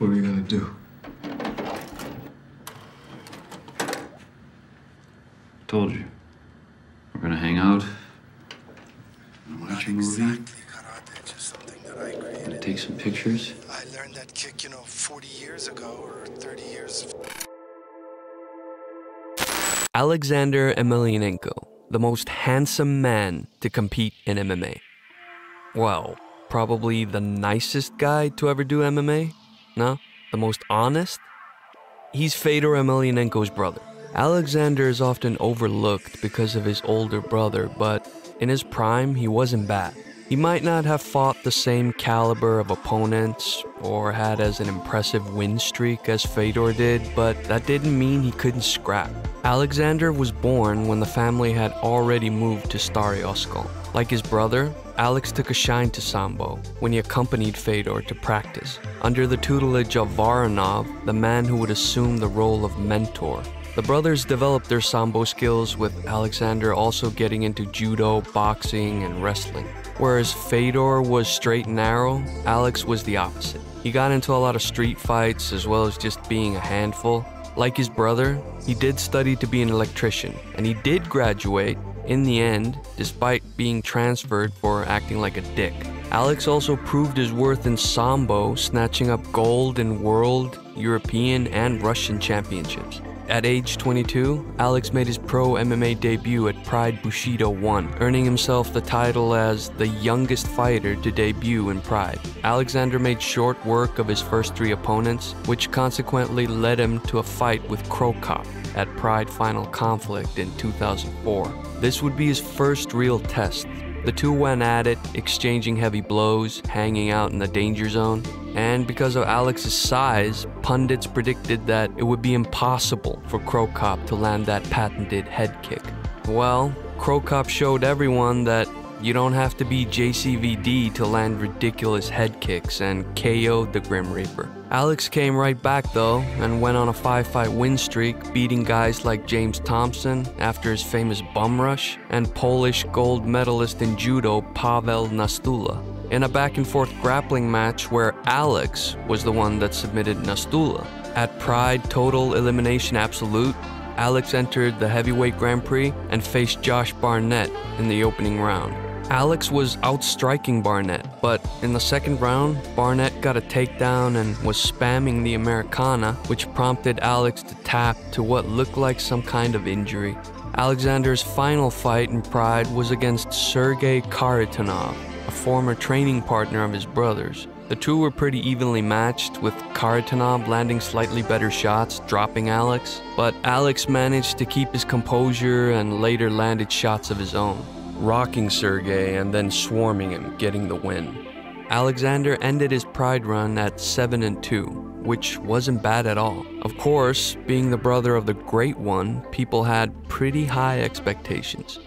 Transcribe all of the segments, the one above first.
What are you gonna do? Told you. We're gonna hang out. Watch Not a movie. exactly karate, just something that I created. Take some pictures. I learned that kick, you know, 40 years ago or 30 years. Alexander Emelianenko, the most handsome man to compete in MMA. Well, probably the nicest guy to ever do MMA? No? The most honest? He's Fedor Emelianenko's brother. Alexander is often overlooked because of his older brother, but in his prime, he wasn't bad. He might not have fought the same caliber of opponents or had as an impressive win streak as Fedor did, but that didn't mean he couldn't scrap. Alexander was born when the family had already moved to Stary Oskol. Like his brother, Alex took a shine to Sambo when he accompanied Fedor to practice, under the tutelage of Voronov, the man who would assume the role of mentor. The brothers developed their Sambo skills with Alexander also getting into judo, boxing, and wrestling. Whereas Fedor was straight and narrow, Alex was the opposite. He got into a lot of street fights as well as just being a handful. Like his brother, he did study to be an electrician, and he did graduate in the end, despite being transferred for acting like a dick. Alex also proved his worth in Sambo, snatching up gold in world, European, and Russian championships. At age 22, Alex made his pro MMA debut at Pride Bushido 1, earning himself the title as the youngest fighter to debut in Pride. Alexander made short work of his first three opponents, which consequently led him to a fight with Cro Cop at Pride Final Conflict in 2004. This would be his first real test. The two went at it, exchanging heavy blows, hanging out in the danger zone, and because of Alex's size, pundits predicted that it would be impossible for Cro Cop to land that patented head kick. Well, Cro Cop showed everyone that you don't have to be JCVD to land ridiculous head kicks and KO'd the Grim Reaper. Alex came right back though and went on a five fight win streak, beating guys like James Thompson after his famous bum rush and Polish gold medalist in judo Pavel Nastula. In a back and forth grappling match where Alex was the one that submitted Nastula. At Pride Total Elimination Absolute, Alex entered the heavyweight Grand Prix and faced Josh Barnett in the opening round. Alex was outstriking Barnett, but in the second round, Barnett got a takedown and was spamming the Americana, which prompted Alex to tap to what looked like some kind of injury. Alexander's final fight in Pride was against Sergei Kharitonov, a former training partner of his brother's. The two were pretty evenly matched, with Kharitonov landing slightly better shots, dropping Alex, but Alex managed to keep his composure and later landed shots of his own rocking Sergey and then swarming him, getting the win. Alexander ended his Pride run at 7 and 2, which wasn't bad at all. Of course, being the brother of the Great One, people had pretty high expectations.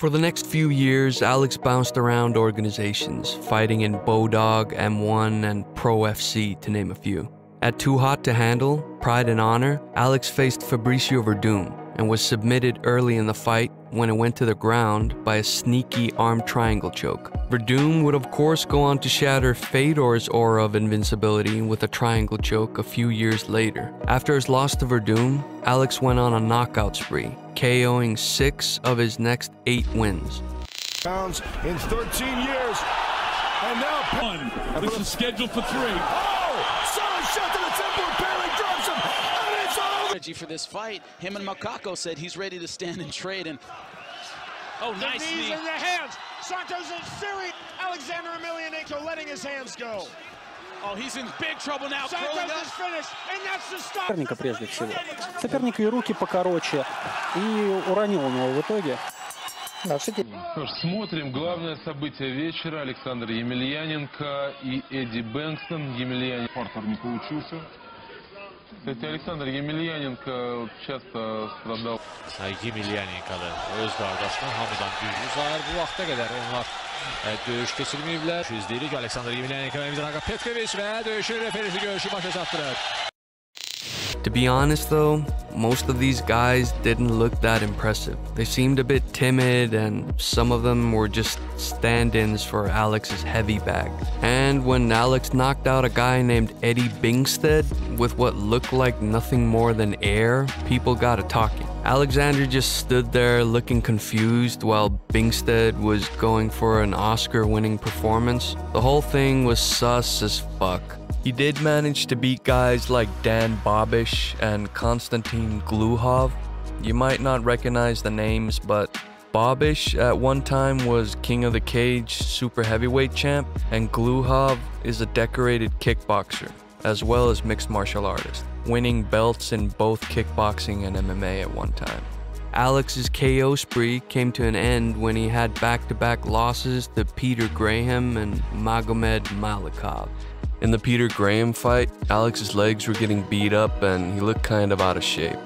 For the next few years, Alex bounced around organizations, fighting in Bodog, M1, and Pro FC, to name a few. At Too Hot to Handle, Pride and Honor, Alex faced Fabricio Werdum and was submitted early in the fight when it went to the ground by a sneaky arm triangle choke. Werdum would of course go on to shatter Fedor's aura of invincibility with a triangle choke a few years later. After his loss to Werdum, Alex went on a knockout spree, KOing six of his next eight wins. Pounds in 13 years. And now One. This is scheduled for three. Oh! Solid shot to the temple. Barely drops him. And it's over. strategy for this fight. Him and Makako said he's ready to stand and trade. And Oh, The nice knees knee. in the hands. Santos is serious. Alexander Emelianenko letting his hands go. Соперника прежде всего. Соперника и руки покороче, и уронил он его в итоге. Да, все-таки Что ж, смотрим. Главное событие вечера. Александр Емельяненко и Эдди Бэнкстон. Емельяненко. Партер не получился. Кстати, Александр Емельяненко часто страдал. Yemelyanenko öz qardaşına hamıdan güclü sayır. Bu vaxta qədər onlar İzləyirik Aleksandr döyüşün referisi görüşü başa. To be honest though, most of these guys didn't look that impressive. They seemed a bit timid, and some of them were just stand ins for Alex's heavy bag. And when Alex knocked out a guy named Eddie Bankston with what looked like nothing more than air, people got a talking. Alexander just stood there looking confused while Bankston was going for an Oscar winning performance. The whole thing was sus as fuck. He did manage to beat guys like Dan Bobish and Konstantin Gluhov. You might not recognize the names, but Bobish at one time was King of the Cage super heavyweight champ, and Gluhov is a decorated kickboxer, as well as mixed martial artist, winning belts in both kickboxing and MMA at one time. Alex's KO spree came to an end when he had back to back losses to Peter Graham and Magomed Malikov. In the Peter Graham fight, Alex's legs were getting beat up and he looked kind of out of shape.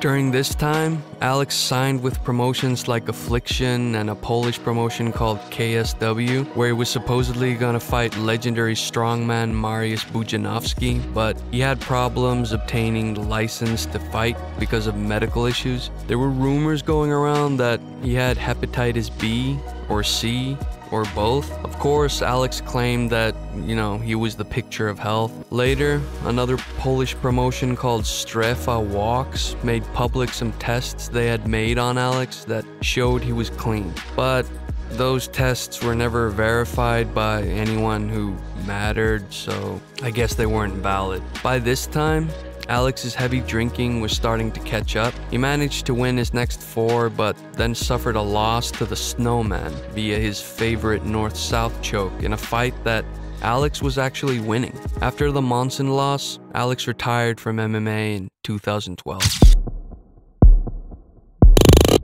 During this time, Alex signed with promotions like Affliction and a Polish promotion called KSW, where he was supposedly gonna fight legendary strongman Mariusz Pudzianowski, but he had problems obtaining license to fight because of medical issues. There were rumors going around that he had hepatitis B or C or both. Of course, Alex claimed that, you know, he was the picture of health. Later, another Polish promotion called Strefa Walks made public some tests they had made on Alex that showed he was clean. But those tests were never verified by anyone who mattered, so I guess they weren't valid. By this time, Alex's heavy drinking was starting to catch up. He managed to win his next four, but then suffered a loss to the Snowman via his favorite north south choke in a fight that Alex was actually winning. After the Monson loss, Alex retired from MMA in 2012.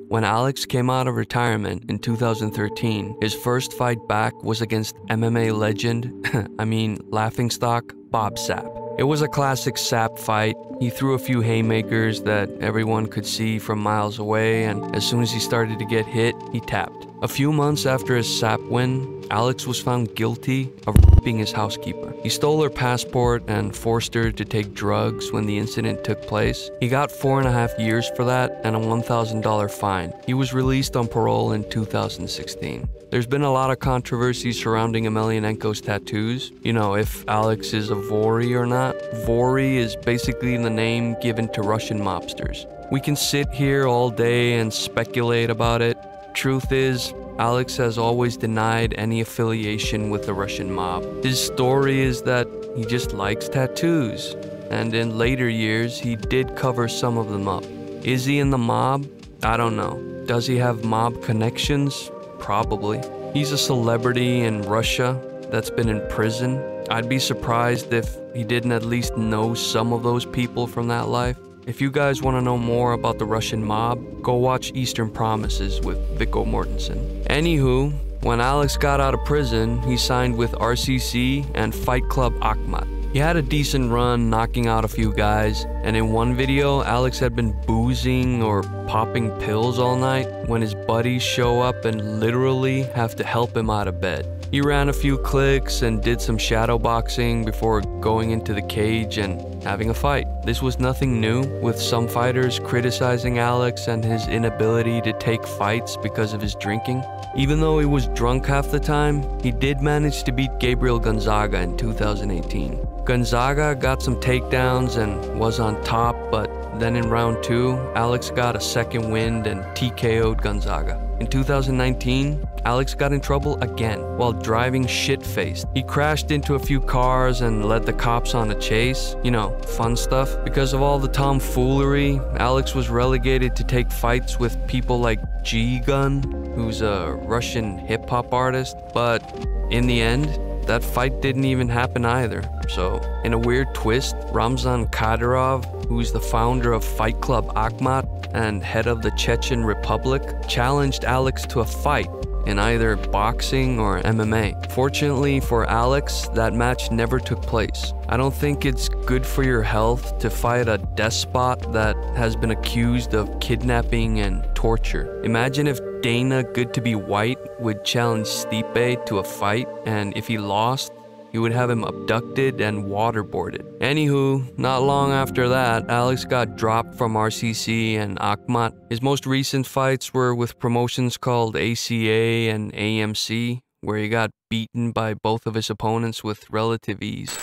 When Alex came out of retirement in 2013, his first fight back was against MMA legend, I mean, laughingstock, Bob Sapp. It was a classic Sapp fight. He threw a few haymakers that everyone could see from miles away, and as soon as he started to get hit, he tapped. A few months after his Sapp win, Alex was found guilty of raping his housekeeper. He stole her passport and forced her to take drugs when the incident took place. He got four and a half years for that and a $1,000 fine. He was released on parole in 2016. There's been a lot of controversy surrounding Emelianenko's tattoos. You know, if Alex is a Vori or not. Vori is basically the name given to Russian mobsters. We can sit here all day and speculate about it. Truth is, Alex has always denied any affiliation with the Russian mob. His story is that he just likes tattoos, and in later years, he did cover some of them up. Is he in the mob? I don't know. Does he have mob connections? Probably. He's a celebrity in Russia that's been in prison. I'd be surprised if he didn't at least know some of those people from that life. If you guys want to know more about the Russian mob, go watch Eastern Promises with Viggo Mortensen. Anywho, when Alex got out of prison, he signed with RCC and Fight Club Akhmat. He had a decent run knocking out a few guys, and in one video, Alex had been boozing or popping pills all night when his buddies show up and literally have to help him out of bed. He ran a few clicks and did some shadow boxing before going into the cage and having a fight. This was nothing new, with some fighters criticizing Alex and his inability to take fights because of his drinking. Even though he was drunk half the time, he did manage to beat Gabriel Gonzaga in 2018. Gonzaga got some takedowns and was on top, but then in round two, Alex got a second wind and TKO'd Gonzaga. In 2019, Alex got in trouble again while driving shit faced. He crashed into a few cars and led the cops on a chase. You know, fun stuff. Because of all the tomfoolery, Alex was relegated to take fights with people like G Gun, who's a Russian hip hop artist. But in the end, that fight didn't even happen either. So, in a weird twist, Ramzan Kadyrov, who's the founder of Fight Club Akhmat and head of the Chechen Republic, challenged Alex to a fight in either boxing or MMA. Fortunately for Alex, that match never took place. I don't think it's good for your health to fight a despot that has been accused of kidnapping and torture. Imagine if Dana Good to be White would challenge Stipe to a fight, and if he lost, he would have him abducted and waterboarded. Anywho, not long after that, Alex got dropped from RCC and Akhmat. His most recent fights were with promotions called ACA and AMC, where he got beaten by both of his opponents with relative ease.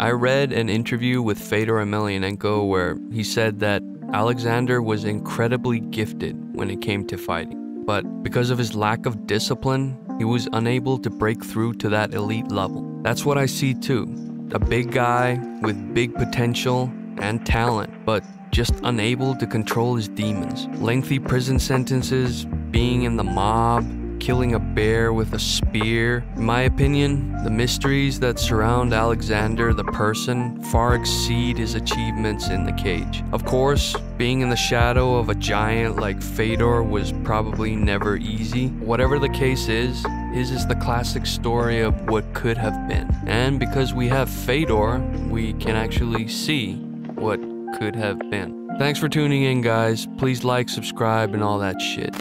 I read an interview with Fedor Emelianenko where he said that Alexander was incredibly gifted when it came to fighting, but because of his lack of discipline, he was unable to break through to that elite level. That's what I see too. A big guy with big potential and talent, but just unable to control his demons. Lengthy prison sentences, being in the mob, killing a bear with a spear. In my opinion, the mysteries that surround Alexander the person far exceed his achievements in the cage. Of course, being in the shadow of a giant like Fedor was probably never easy. Whatever the case is, his is the classic story of what could have been. And because we have Fedor, we can actually see what could have been. Thanks for tuning in, guys. Please like, subscribe, and all that shit.